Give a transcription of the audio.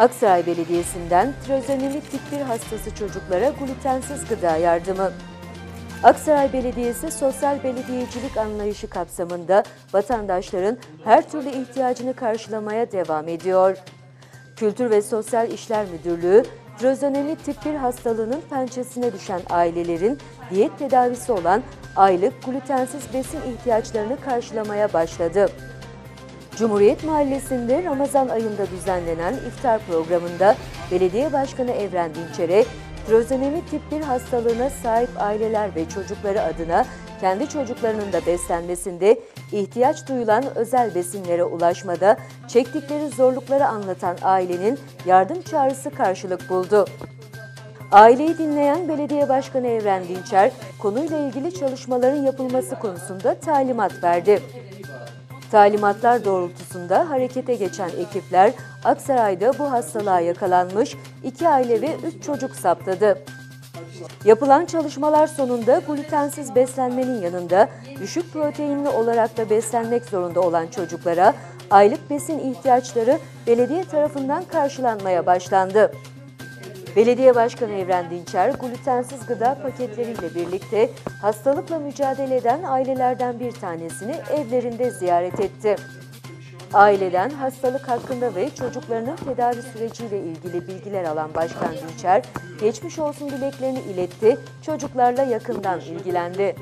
Aksaray Belediyesi'nden trozonemi tip 1 hastası çocuklara glutensiz gıda yardımı. Aksaray Belediyesi sosyal belediyecilik anlayışı kapsamında vatandaşların her türlü ihtiyacını karşılamaya devam ediyor. Kültür ve Sosyal İşler Müdürlüğü, trozonemi tip 1 hastalığının pençesine düşen ailelerin diyet tedavisi olan aylık glutensiz besin ihtiyaçlarını karşılamaya başladı. Cumhuriyet Mahallesi'nde Ramazan ayında düzenlenen iftar programında Belediye Başkanı Evren Dinçer'e trozonemi tip 1 hastalığına sahip aileler ve çocukları adına kendi çocuklarının da beslenmesinde ihtiyaç duyulan özel besinlere ulaşmada çektikleri zorlukları anlatan ailenin yardım çağrısı karşılık buldu. Aileyi dinleyen Belediye Başkanı Evren Dinçer, konuyla ilgili çalışmaların yapılması konusunda talimat verdi. Talimatlar doğrultusunda harekete geçen ekipler Aksaray'da bu hastalığa yakalanmış iki aile ve üç çocuk saptadı. Yapılan çalışmalar sonunda glutensiz beslenmenin yanında düşük proteinli olarak da beslenmek zorunda olan çocuklara aylık besin ihtiyaçları belediye tarafından karşılanmaya başlandı. Belediye Başkanı Evren Dinçer, glutensiz gıda paketleriyle birlikte hastalıkla mücadele eden ailelerden bir tanesini evlerinde ziyaret etti. Aileden hastalık hakkında ve çocuklarının tedavi süreciyle ilgili bilgiler alan Başkan Dinçer, geçmiş olsun dileklerini iletti, çocuklarla yakından ilgilendi.